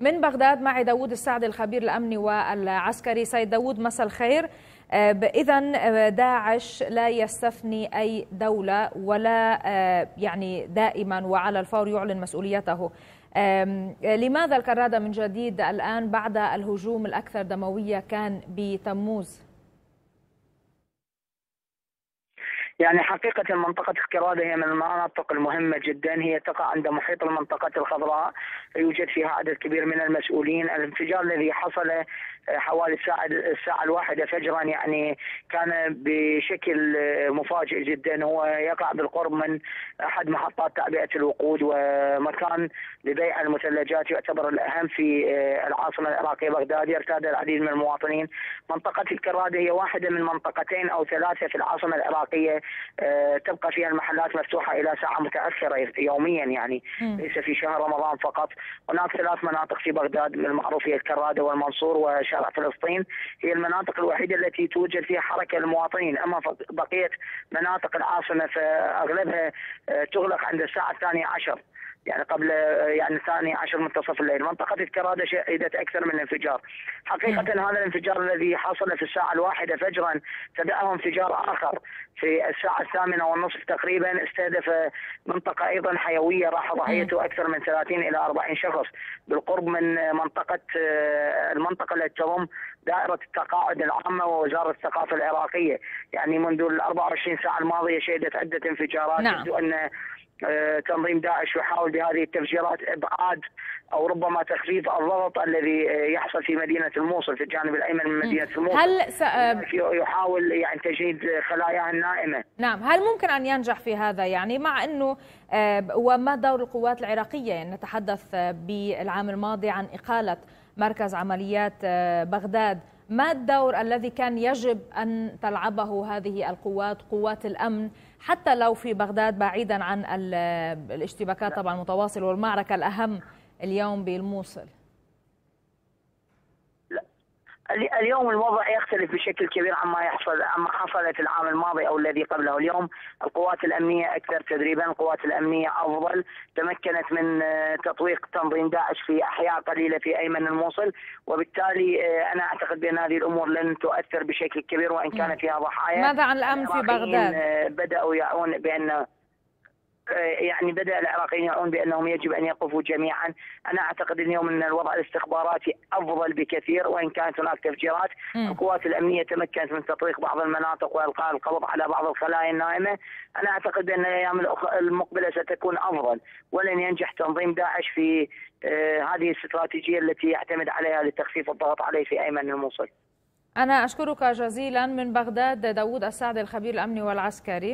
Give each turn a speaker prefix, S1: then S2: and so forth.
S1: من بغداد معي داوود السعدي الخبير الأمني والعسكري. سيد داوود مساء الخير. إذا داعش لا يستثني أي دولة ولا يعني دائما وعلى الفور يعلن مسؤوليته. لماذا الكرادة من جديد الآن بعد الهجوم الأكثر دموية كان بتموز؟
S2: يعني حقيقة منطقة الكرادة هي من المناطق المهمة جدا. هي تقع عند محيط المنطقة الخضراء. يوجد فيها عدد كبير من المسؤولين. الانفجار الذي حصل حوالي الساعة الساعة الواحدة فجرا يعني كان بشكل مفاجئ جدا. هو يقع بالقرب من أحد محطات تعبئة الوقود ومكان لبيع المثلجات. يعتبر الأهم في العاصمة العراقية بغداد. يرتاد العديد من المواطنين. منطقة الكرادة هي واحدة من منطقتين أو ثلاثة في العاصمة العراقية. تبقى فيها المحلات مفتوحة إلى ساعة متأخرة يوميا يعني. ليس في شهر رمضان فقط. هناك ثلاث مناطق في بغداد المعروف هي الكرادة والمنصور وشارع فلسطين. هي المناطق الوحيدة التي توجد فيها حركة المواطنين أما بقية مناطق العاصمة فأغلبها تغلق عند الساعة الثانية عشر. يعني قبل يعني الثاني عشر منتصف الليل. منطقة الكرادة شهدت أكثر من انفجار. حقيقة هذا الانفجار الذي حصل في الساعة الواحدة فجرا تبعه انفجار آخر. في الساعة الثامنة والنصف تقريبا استهدف منطقة أيضا حيوية راح ضحيته أكثر من 30 إلى 40 شخص. بالقرب من منطقة المنطقة التي تضم دائرة التقاعد العامة ووزارة الثقافة العراقية. يعني منذ ال 24 ساعة الماضية شهدت عدة انفجارات
S1: نعم.
S2: أن تنظيم داعش يحاول بهذه التفجيرات إبعاد أو ربما تخفيف الضغط الذي يحصل في مدينة الموصل في الجانب الأيمن من مدينة الموصل.
S1: هل س...
S2: يحاول يعني تجنيد خلاياها النائمه
S1: نعم. هل ممكن أن ينجح في هذا؟ يعني مع إنه وما دور القوات العراقية؟ يعني نتحدث بالعام الماضي عن إقالة مركز عمليات بغداد. ما الدور الذي كان يجب أن تلعبه هذه القوات قوات الأمن حتى لو في بغداد بعيدا عن الاشتباكات طبعا المتواصله والمعركة الأهم اليوم بالموصل؟
S2: اليوم الوضع يختلف بشكل كبير عما يحصل عما حصلت العام الماضي أو الذي قبله، اليوم القوات الأمنية أكثر تدريبا، القوات الأمنية أفضل، تمكنت من تطويق تنظيم داعش في أحياء قليلة في أيمن الموصل، وبالتالي أنا أعتقد بأن هذه الأمور لن تؤثر بشكل كبير وإن كان فيها ضحايا.
S1: ماذا عن الامن في بغداد؟
S2: بدأوا يعون بأن يعني بدأ العراقيين يرون بأنهم يجب أن يقفوا جميعا، أنا أعتقد اليوم أن الوضع الاستخباراتي أفضل بكثير وإن كانت هناك تفجيرات، م. القوات الأمنية تمكنت من تطويق بعض المناطق وإلقاء القبض على بعض الخلايا النائمه، أنا أعتقد أن الأيام المقبلة ستكون أفضل ولن ينجح تنظيم داعش في هذه الاستراتيجية التي يعتمد عليها لتخفيف الضغط عليه في أيمن الموصل.
S1: أنا أشكرك جزيلا من بغداد داود السعد الخبير الأمني والعسكري